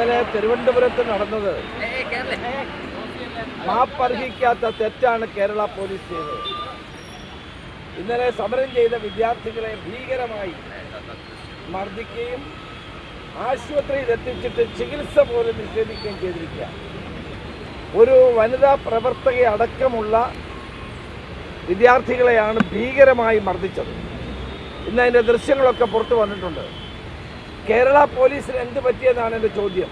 ഇന്നലെ തിരുവനന്തപുരത്ത് നടന്നത് മാപ്പർഹിക്കാത്ത തെറ്റാണ് കേരള പോലീസ് ചെയ്തത്. ഇന്നലെ സമരം ചെയ്ത വിദ്യാർത്ഥികളെ ഭീകരമായി മർദ്ദിക്കുകയും ആശുപത്രിയിൽ എത്തിച്ചിട്ട് ചികിത്സ പോലും നിഷേധിക്കുകയും ചെയ്തിരിക്കുക. ഒരു വനിതാ പ്രവർത്തകയെ അടക്കമുള്ള വിദ്യാർത്ഥികളെയാണ് ഭീകരമായി മർദ്ദിച്ചത്. ഇന്ന് അതിന്റെ ദൃശ്യങ്ങളൊക്കെ പുറത്തു വന്നിട്ടുണ്ട്. കേരള പോലീസിന് എന്ത് പറ്റിയെന്നാണ് എന്റെ ചോദ്യം.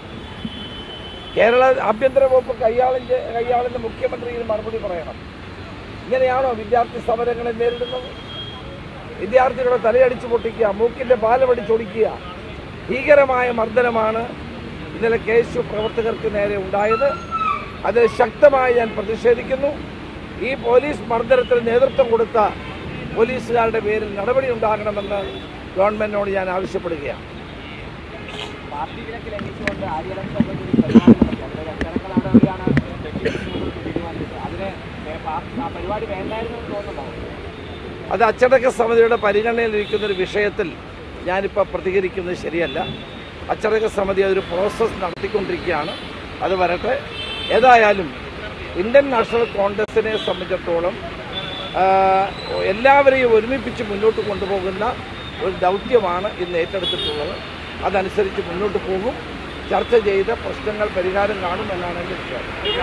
കേരള ആഭ്യന്തര വകുപ്പ് കൈയാളിന്റെ കൈയാളിന്റെ മുഖ്യമന്ത്രി ഇതിന് മറുപടി പറയണം. ഇങ്ങനെയാണോ വിദ്യാർത്ഥി സമരങ്ങളെ നേരിടുന്നത്? വിദ്യാർത്ഥികളെ തലയടിച്ചു പൊട്ടിക്കുക മൂക്കിന്റെ പാലമടിച്ചൊടിക്കുക ഭീകരമായ മർദ്ദനമാണ് ഇന്നലെ കെ എസ് യു പ്രവർത്തകർക്ക് നേരെ ഉണ്ടായത്. അത് ശക്തമായി ഞാൻ പ്രതിഷേധിക്കുന്നു. ഈ പോലീസ് മർദ്ദനത്തിന് നേതൃത്വം കൊടുത്ത പോലീസുകാരുടെ പേരിൽ നടപടി ഉണ്ടാകണമെന്ന് ഗവൺമെന്റിനോട് ഞാൻ ആവശ്യപ്പെടുകയാണ്. പാർട്ടി വിലക്ക് ലംഘിച്ചുകൊണ്ട് ആര്യടം സംബന്ധിച്ച് അക്ഷരങ്ങൾ തീരുമാനിച്ചത് അതിന് ഏ, പാർട്ടി ആ പരിപാടി വേണ്ടായിരുന്നു തോന്നുന്നു അത് അച്ചടക്ക സമിതിയുടെ പരിഗണനയിലിരിക്കുന്ന ഒരു വിഷയത്തിൽ ഞാനിപ്പോൾ പ്രതികരിക്കുന്നത് ശരിയല്ല. അച്ചടക്ക സമിതി അതൊരു പ്രോസസ്സ് നടത്തിക്കൊണ്ടിരിക്കുകയാണ്. അത് വരട്ടെ. ഏതായാലും ഇന്ത്യൻ നാഷണൽ കോൺഗ്രസിനെ സംബന്ധിച്ചിടത്തോളം എല്ലാവരെയും ഒരുമിപ്പിച്ച് മുന്നോട്ട് കൊണ്ടുപോകുന്ന ഒരു ദൗത്യമാണ് ഇന്ന് ഏറ്റെടുത്തിട്ടുള്ളത്. അതനുസരിച്ച് മുന്നോട്ട് പോകും. ചർച്ച ചെയ്ത് പ്രശ്നങ്ങൾ പരിഹാരം കാണുമെന്നാണ് എന്റെ വിശ്വാസം.